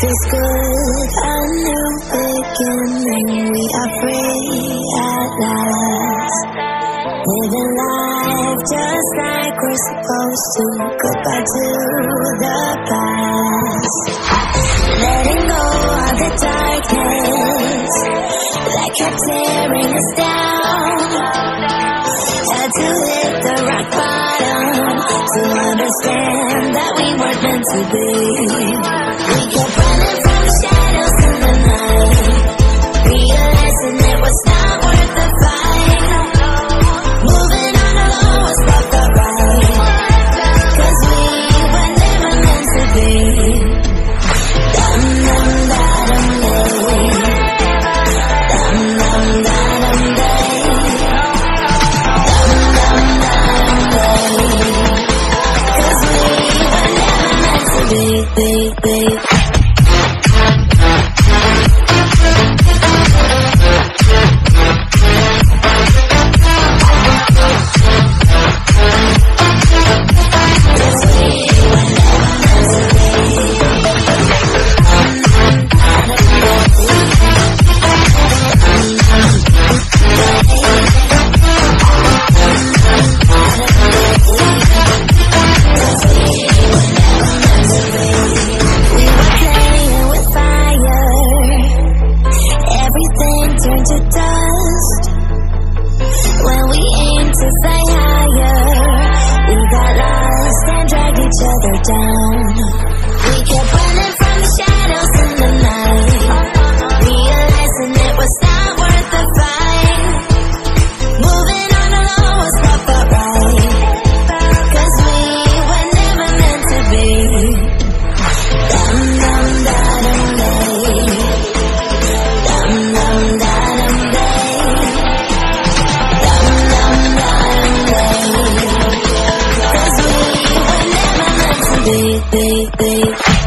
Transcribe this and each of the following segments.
feels good, a new beginning. We are free at last. Living life just like we're supposed to. Goodbye to the past. Letting go of the darkness that kept tearing us down. Had to hit the rock bottom to understand that we weren't meant to be. We to be, Turned to dust. When we aimed to fly higher, we got lost and dragged each other down. To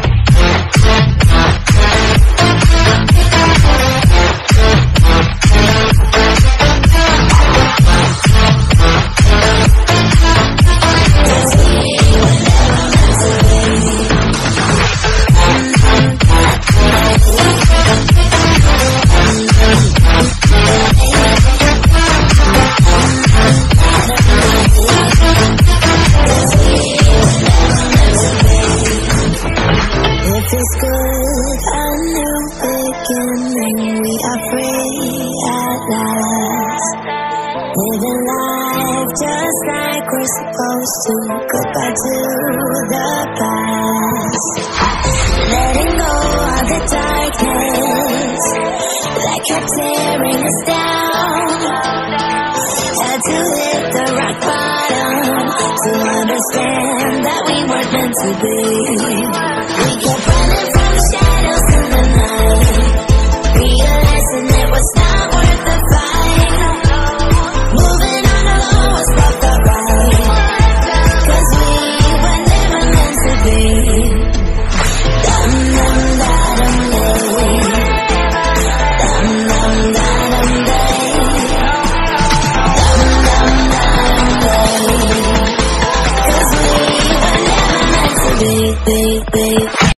free at last. Living life just like we're supposed to. Goodbye to the past. Letting go of the darkness that kept tearing us down. Had to hit the rock bottom to understand that we weren't meant to be.